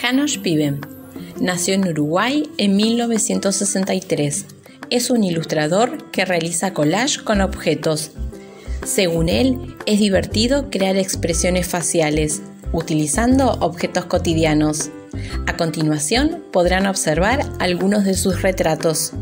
Janos Pibem nació en Uruguay en 1963. Es un ilustrador que realiza collage con objetos. Según él, es divertido crear expresiones faciales utilizando objetos cotidianos. A continuación podrán observar algunos de sus retratos.